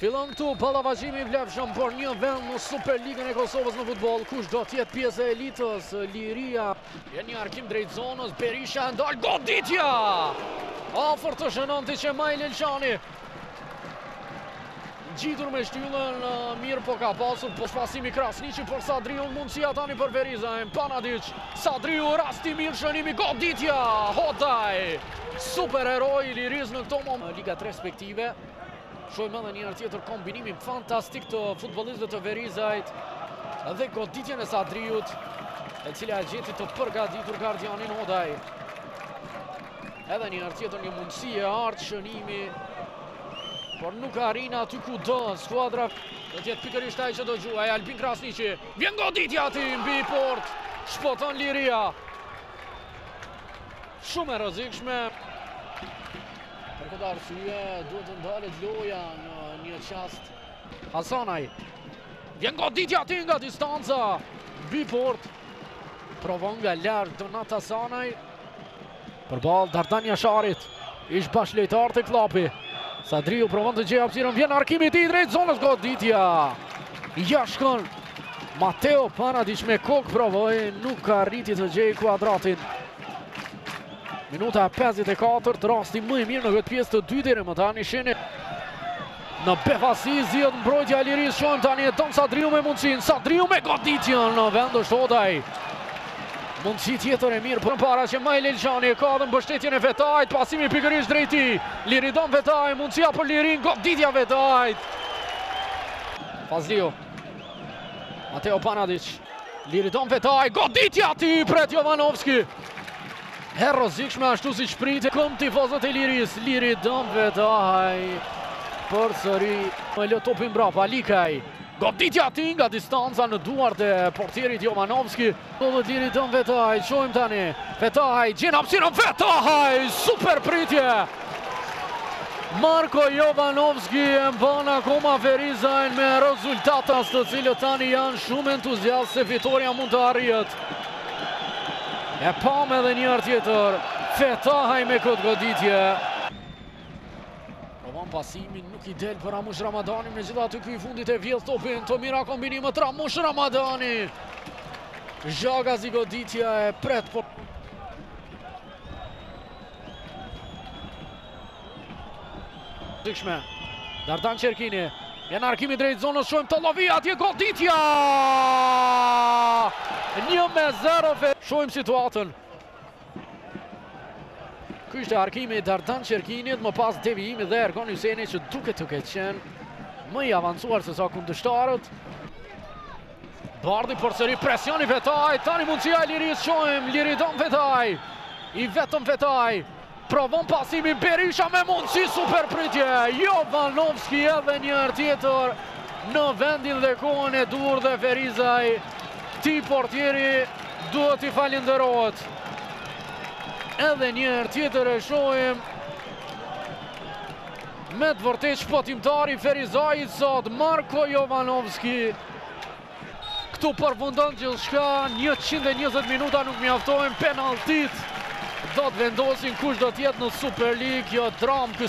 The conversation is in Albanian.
Fillon këtu ballafaqimi i vlefshëm për një vend në Superligën e Kosovës në futboll, kush do të jetë pjesë e elitës, Liria. Vjen një harkim drejt zonës, Berisha ndal goditja. Afër të shënonte Qemajl Elshani. Gjitur me shtyllën, mirë po ka pasur, po, pasimi Krasniqi për Sadriun, mundësia tani për Ferizajn, Panadic. Sadriu rast i mirë shënimi goditja Hodaj superheroi i Lirisë në këto momente në ligat respektive. Shohim edhe një herë tjetër kombinimin fantastik të futbollistëve të Ferizajt dhe goditjen e Sadriut, e cila e gjeti të përgatitur gardianin Hodaj. Edhe një herë tjetër një mundësi e artë shënimi, por nuk arrin aty ku do skuadra do të jetë pikërisht ai që do gjuajë Albin Krasniqi. Vjen goditja aty mbi portë, shpëton Liria. Shumë e rrezikshme. Për këtë arsye, duhet të ndalet loja në një çast. Hasanaj, vjen goditja aty nga distanca, mbi portë. Provon nga larg Donat Hasanaj. Përballë Dardan Jasharit, ish bashkëlojtar te Llapi. Sadriu provon të gjejë hapësirën, vjen harkimi i tij drejt zonës goditja. Jashtë shkon Mateo Panadic me kokë provoi, nuk arriti të gjejë kuadratin. Minuta 54, rasti më i mirë në këtë pjesë të dytë deri më tani shene. Në befasi zihet mbrojtja e Lirisë, shohim tani Edon Sadriu me mundësinë, Sadriu me goditjen në vend është Hodaj. Mundësi tjetër e mirë përpara Qemajl Elshani e ka dhe mbështetjen e Fetahajt, pasimi pikërisht drejt tij, Liridon Fetahaj, mundësia për Lirinë, goditja Fetahaj. Fazliu, Mateo Panadic, Liridon Fetahaj, goditja aty pret Jovanovski. E rrezikshme ashtu siç pritej, në këmbë tifozët e Lirisë, Liridon Fetahaj përsëri, e lë topin brapa, Likaj, goditja aty nga distanca në duart e portierit Jovanovski, do dhe Liridon Fetahaj, shohim tani, Fetahaj, gjen hapësirën Fetahaj, super pritje! Marko Jovanovski e mban akoma Ferizajn me rezultatas të cilët tani janë shumë entuziastë se fitorja mund të arrihet. E pamë edhe një herë tjetër, Fetahaj me këtë goditje. Provon pasimin nuk i del për Ramush Ramadani, megjithatë ky i fundit e vjedh topin, të mira kombinimet Ramush Ramadani. Zhaga zi goditja e pret për... Dikshme, Dardan Qerkini, një harkim drejt zonës, shohim tollovi, atje goditja! Një me zero, fe... shohim situatën. Ky ishte harkimi i Dardan Qerkinit, më pas devijimi dhe Ergon Hyseni që duket të ketë qenë më i avancuar sesa kundërshtarët. Bardhi përsëri presioni Fetaj, tani mundësia e Lirisë shohim, Liridon Fetaj, i vetëm Fetaj, provon pasimin Berisha me mundësi super pritje, Jovanovski edhe një herë tjetër në vendin dhe kohën e duhur dhe Ferizaj, këtij portieri duhet t'i falënderohet. Edhe një herë tjetër e shohim, Me të vërtetë shpëtimtar i Ferizajit sot, Marko Jovanovski. Këtu përfundon gjithçka, 120 minuta nuk mjaftojnë, penalltitë do të vendosin kush do të jetë në Superligë, kjo dramë ky